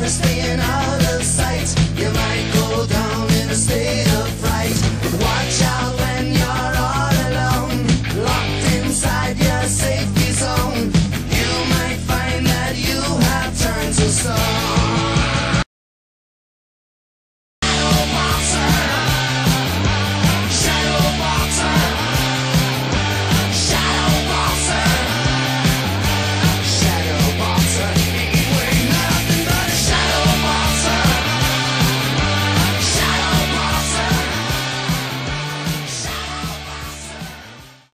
for staying up.